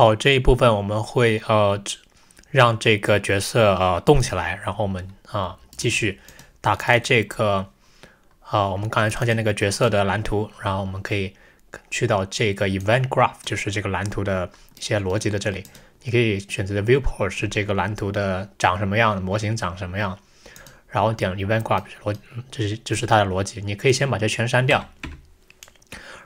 好，这一部分我们会呃让这个角色呃动起来，然后我们啊继续打开这个啊我们刚才创建那个角色的蓝图，然后我们可以去到这个 Event Graph，就是这个蓝图的一些逻辑的这里，你可以选择的 Viewport 是这个蓝图的长什么样的模型长什么样，然后点 Event Graph 逻这是就是它的逻辑，你可以先把这全删掉。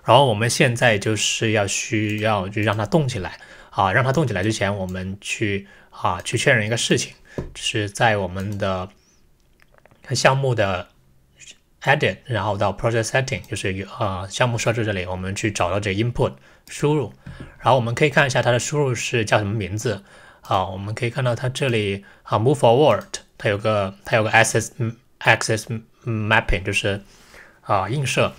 然后我们现在就是要需要就让它动起来啊，让它动起来之前，我们去啊去确认一个事情，就是在我们的项目的 edit，然后到 project setting，就是呃项目设置这里，我们去找到这 input 输入，然后我们可以看一下它的输入是叫什么名字。啊，我们可以看到它这里啊 move forward，它有个它有个 access access mapping，就是啊映射。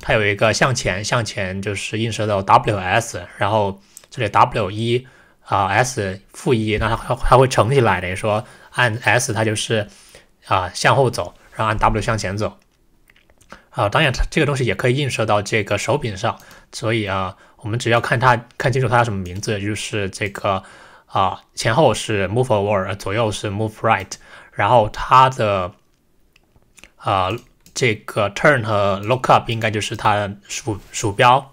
它有一个向前，向前就是映射到 W S，然后这里 W 一啊 S 负一，那它它会乘起来，等于说按 S 它就是啊向后走，然后按 W 向前走啊。当然它，这个东西也可以映射到这个手柄上，所以啊，我们只要看它看清楚它什么名字，就是这个啊前后是 Move Forward，左右是 Move Right，然后它的啊。这个 turn 和 lookup 应该就是它鼠鼠标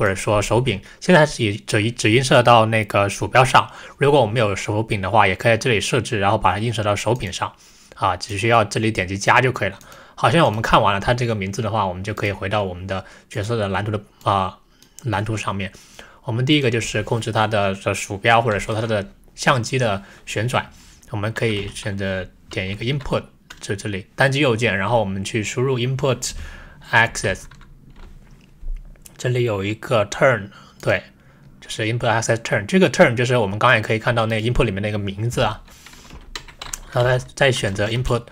或者说手柄，现在是只只映射到那个鼠标上。如果我们有手柄的话，也可以这里设置，然后把它映射到手柄上。啊，只需要这里点击加就可以了。好，现在我们看完了它这个名字的话，我们就可以回到我们的角色的蓝图的啊蓝图上面。我们第一个就是控制它的鼠标或者说它的相机的旋转，我们可以选择点一个 input。就这里单击右键，然后我们去输入 input access，这里有一个 turn，对，就是 input access turn，这个 turn 就是我们刚才可以看到那 input 里面那个名字啊，然后再再选择 input，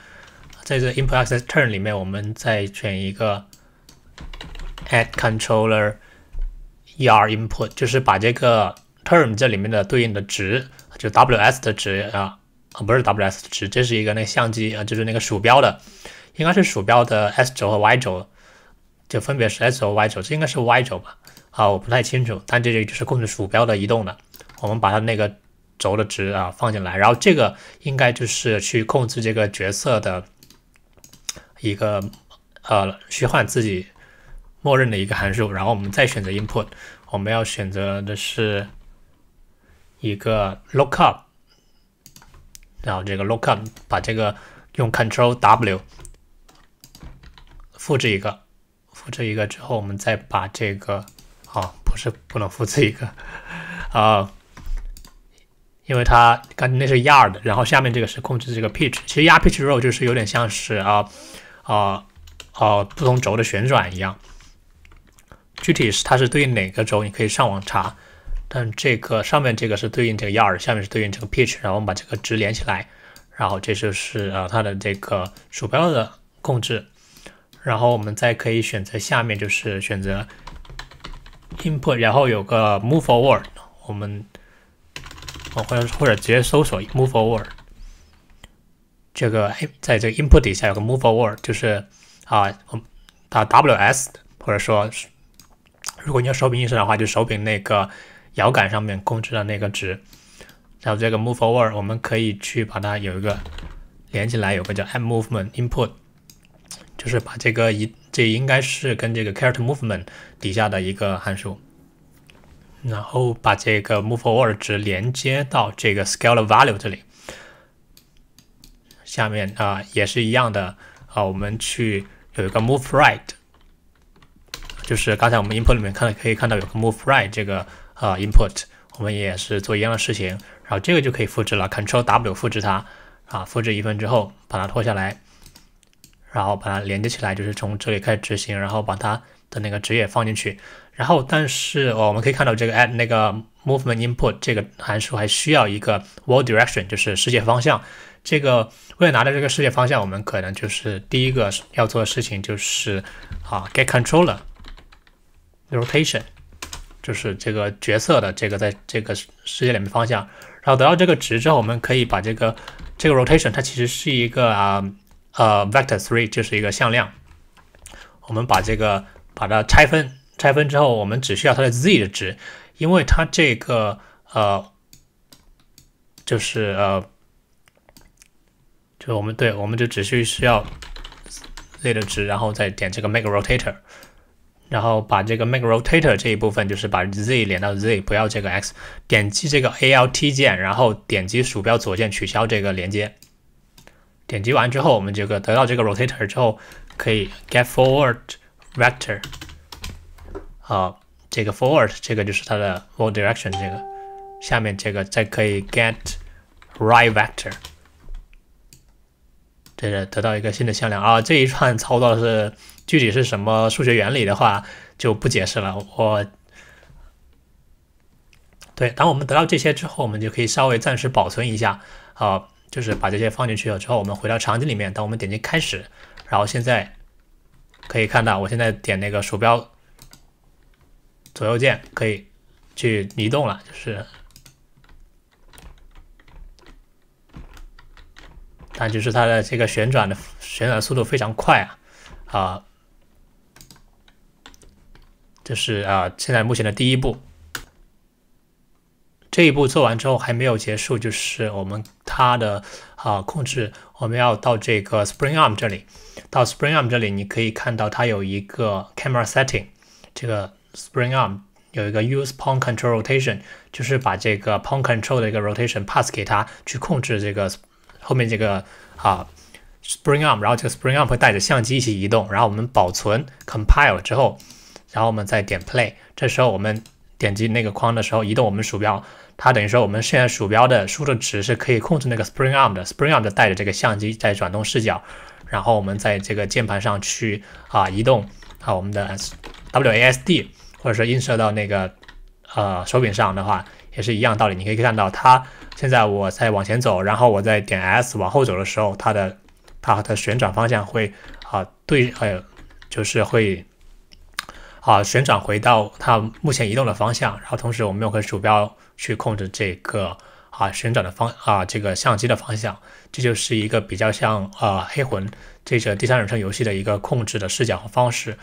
在这 input access turn 里面，我们再选一个 add controller er input，就是把这个 term 这里面的对应的值，就 ws 的值啊。啊，不是 W S 的值，这是一个那相机啊，就是那个鼠标的，应该是鼠标的 S 轴和 Y 轴，就分别是 S 轴、Y 轴，这应该是 Y 轴吧？啊，我不太清楚，但这个就是控制鼠标的移动的。我们把它那个轴的值啊放进来，然后这个应该就是去控制这个角色的一个呃虚幻自己默认的一个函数，然后我们再选择 Input，我们要选择的是一个 Lookup。然后这个 lookup 把这个用 Control W 复制一个，复制一个之后，我们再把这个啊，不是不能复制一个啊，因为它刚那是 Yard，然后下面这个是控制这个 Pitch，其实 Yard Pitch Roll 就是有点像是啊啊啊不同轴的旋转一样，具体是它是对应哪个轴，你可以上网查。但这个上面这个是对应这个 yard，下面是对应这个 pitch，然后我们把这个值连起来，然后这就是呃它的这个鼠标的控制，然后我们再可以选择下面就是选择 input，然后有个 move forward，我们哦或者或者直接搜索 move forward，这个哎在这个 input 底下有个 move forward，就是啊我打 ws，或者说如果你要手柄映射的话，就手柄那个。摇杆上面控制的那个值，然后这个 move forward，我们可以去把它有一个连起来，有个叫 add movement input，就是把这个一这应该是跟这个 character movement 底下的一个函数，然后把这个 move forward 值连接到这个 scale value 这里，下面啊也是一样的啊，我们去有一个 move right，就是刚才我们 input 里面看可以看到有个 move right 这个。啊，input，我们也是做一样的事情，然后这个就可以复制了，Control W 复制它，啊，复制一份之后把它拖下来，然后把它连接起来，就是从这里开始执行，然后把它的那个值也放进去，然后但是我们可以看到这个 add 那个 movement input 这个函数还需要一个 world direction，就是世界方向，这个为了拿到这个世界方向，我们可能就是第一个要做的事情就是啊，get controller rotation。就是这个角色的这个在这个世界里面方向，然后得到这个值之后，我们可以把这个这个 rotation 它其实是一个啊呃 vector three 就是一个向量，我们把这个把它拆分拆分之后，我们只需要它的 z 的值，因为它这个呃，就是呃，就我们对，我们就只需需要 z 的值，然后再点这个 make rotator，然后把这个 make rotator 这一部分就是把 z 连到 z，不要这个 x，点击这个 alt 键，然后点击鼠标左键取消这个连接。点击完之后，我们这个得到这个 rotator 之后，可以 get forward vector，好，这个 forward 这个就是它的 forward direction 这个，下面这个再可以 get right vector，这个得到一个新的向量啊。这一串操作是具体是什么数学原理的话就不解释了。我对，当我们得到这些之后，我们就可以稍微暂时保存一下啊。就是把这些放进去了之后，我们回到场景里面。当我们点击开始，然后现在可以看到，我现在点那个鼠标左右键可以去移动了，就是，但就是它的这个旋转的旋转速度非常快啊啊，这是啊现在目前的第一步。这一步做完之后还没有结束，就是我们它的啊控制，我们要到这个 Spring Arm 这里，到 Spring Arm 这里，你可以看到它有一个 Camera Setting，这个 Spring Arm 有一个 Use Pawn Control Rotation，就是把这个 Pawn Control 的一个 Rotation pass 给它去控制这个后面这个啊 Spring Arm，然后这个 Spring Arm 会带着相机一起移动，然后我们保存 Compile 之后，然后我们再点 Play，这时候我们点击那个框的时候，移动我们鼠标。它等于说，我们现在鼠标的输入值是可以控制那个 Spring Arm 的，Spring Arm 带着这个相机在转动视角，然后我们在这个键盘上去啊移动啊我们的 WASD，或者说映射到那个呃手柄上的话，也是一样道理。你可以看到，它现在我在往前走，然后我在点 S 往后走的时候，它的它的旋转方向会啊对呃就是会啊旋转回到它目前移动的方向，然后同时我们用个鼠标。去控制这个啊旋转的方啊这个相机的方向，这就是一个比较像啊黑魂这个第三人称游戏的一个控制的视角和方式。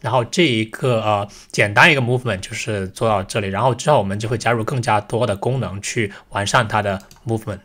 然后这一个呃简单一个 movement 就是做到这里，然后之后我们就会加入更加多的功能去完善它的 movement。